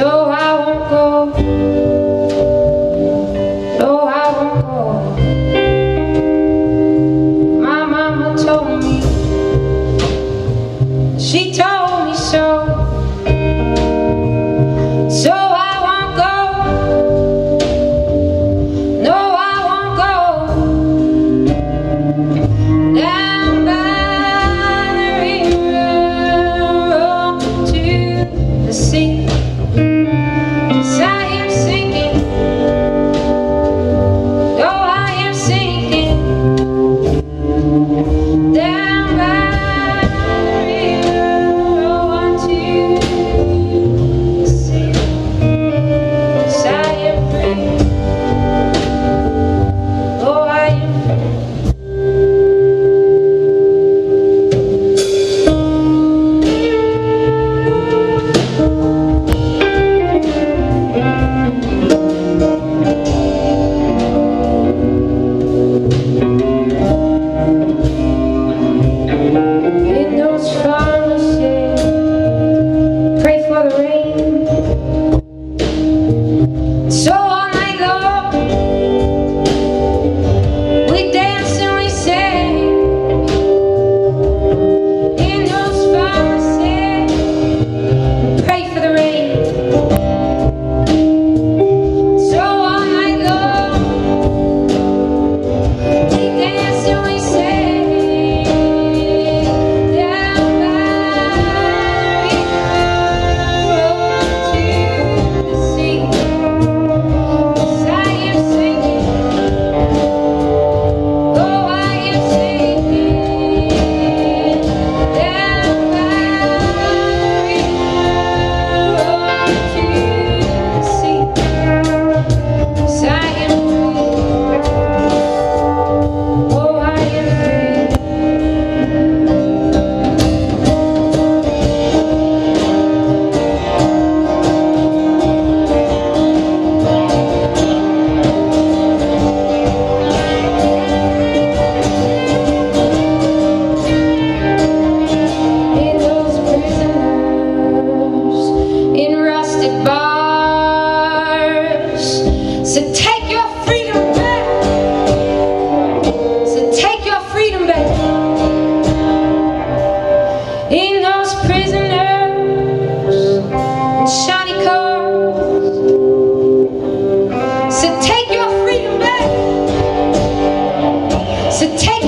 No, I won't go. No, I won't go. My mama told me. She told to take